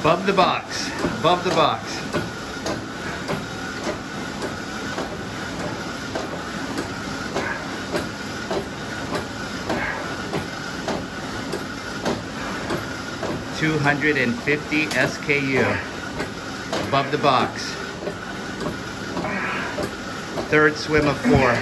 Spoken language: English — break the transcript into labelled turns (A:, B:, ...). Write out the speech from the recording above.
A: Above the box. Above the box. Two hundred and fifty SKU above the box. Third swim of four.